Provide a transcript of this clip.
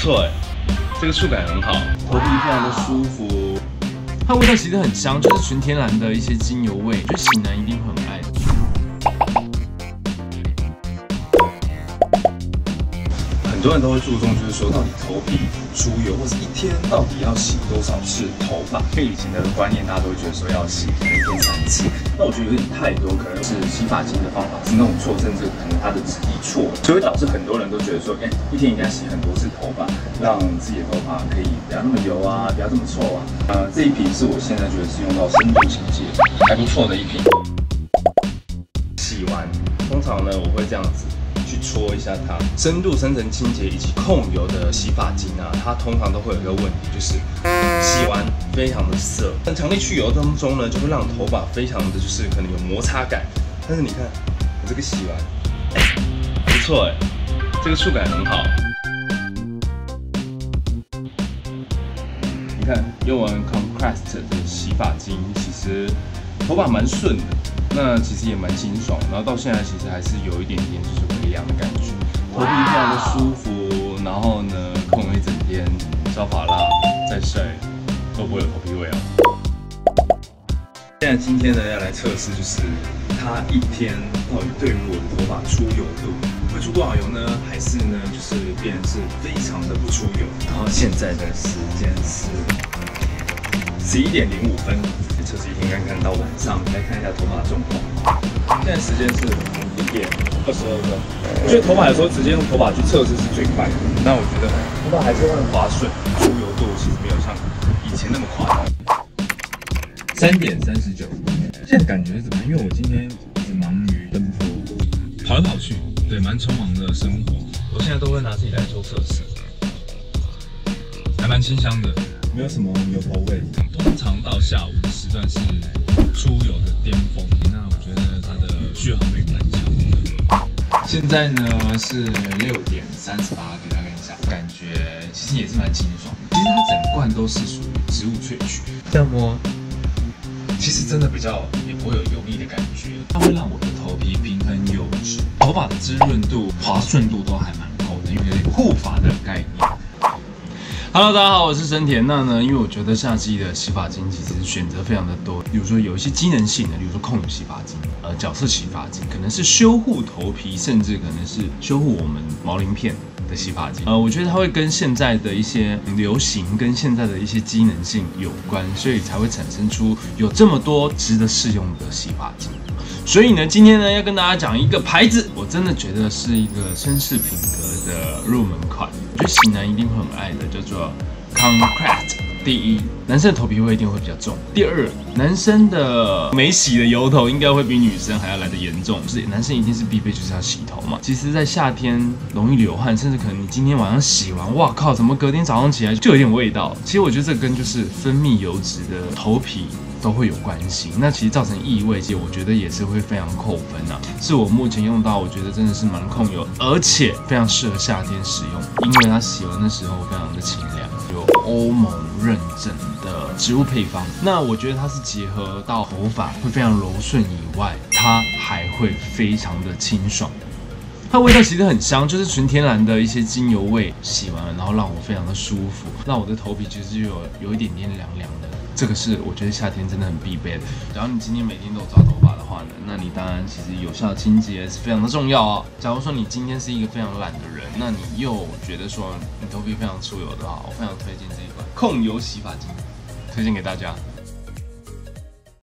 错哎，这个触感很好，头皮非常的舒服。它味道其实很香，就是纯天然的一些精油味，就型男一定很爱。很多人都会注重，就是说到底头皮出油，或者一天到底要洗多少次头发？因为以前的观念，大家都会觉得说要洗一天三次，那我觉得有点太多，可能是洗发精的方法是弄错，甚至可能它的质地错，所以会导致很多人都觉得说，哎，一天应该洗很多次头发，让自己的头发可以不要那么油啊，不要这么臭啊。呃，这一瓶是我现在觉得是用到深度清洁还不错的一瓶。洗完，通常呢我会这样子。去搓一下它，深度深层清洁以及控油的洗发精啊，它通常都会有一个问题，就是洗完非常的涩。但强力去油当中呢，就会让头发非常的就是可能有摩擦感。但是你看，我这个洗完，不错哎，这个触感很好。你看用完 Concrest 的洗发精，其实头发蛮顺的。那其实也蛮清爽，然后到现在其实还是有一点点就是微凉的感觉，头皮非常的舒服，然后呢控了一整天，烧发蜡再晒都不会有头皮味啊。现在今天呢要来测试，就是它一天到底对于我的头发出油度会出多少油呢？还是呢就是变是非常的不出油？然后现在的时间是。十一点零五分，测试一天看看到晚上，来看一下头发状况。现在时间是一点二十二分。我觉得头发有时候直接用头发去测试是最快的。那我觉得头发还是会很滑顺，出油度其实没有像以前那么夸张。三点三十九，现在感觉怎么样？因为我今天，蛮匆忙的生活。我现在都会拿自己来做测试，还蛮清香的。没有什么油头味，通常到下午的时段是出游的巅峰，那我觉得它的续航力蛮强的。现在呢是六点三十八，给大家看一下，感觉其实也是蛮清爽。其实它整罐都是属于植物萃取，这样摸，其实真的比较也不会有油腻的感觉，它会让我的头皮平衡油脂，头发的滋润度、滑顺度都还蛮高的，因为护发的概念。Hello，大家好，我是森田。那呢，因为我觉得夏季的洗发精其实选择非常的多，比如说有一些机能性的，比如说控油洗发精，呃，角色洗发精，可能是修护头皮，甚至可能是修护我们毛鳞片的洗发精。呃，我觉得它会跟现在的一些流行，跟现在的一些机能性有关，所以才会产生出有这么多值得试用的洗发精。所以呢，今天呢要跟大家讲一个牌子，我真的觉得是一个绅士品格的入门款。我觉得型男一定会很爱的，叫做 Concrete。第一，男生的头皮味一定会比较重。第二，男生的没洗的油头应该会比女生还要来的严重。就是男生一定是必备就是要洗头嘛。其实，在夏天容易流汗，甚至可能你今天晚上洗完，哇靠，怎么隔天早上起来就有点味道？其实我觉得这跟就是分泌油脂的头皮。都会有关系，那其实造成异味，其实我觉得也是会非常扣分啊。是我目前用到，我觉得真的是蛮控油，而且非常适合夏天使用，因为它洗完的时候非常的清凉，有欧盟认证的植物配方。那我觉得它是结合到头发会非常柔顺以外，它还会非常的清爽。它味道其实很香，就是纯天然的一些精油味，洗完了然后让我非常的舒服，让我的头皮其实有有一点点凉凉的。这个是我觉得夏天真的很必备的。假如你今天每天都有抓头发的话呢，那你当然其实有效清洁是非常的重要哦。假如说你今天是一个非常懒的人，那你又觉得说你头皮非常出油的话，我非常推荐这一款控油洗发精，推荐给大家。